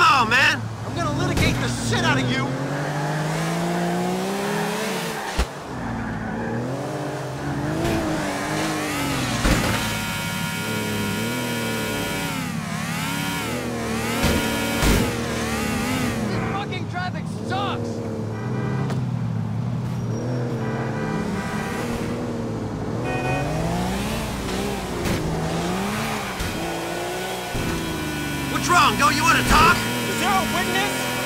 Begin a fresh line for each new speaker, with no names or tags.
on, man?
I'm gonna litigate the shit out of you!
What's wrong? Don't you want to talk?
Is there a witness?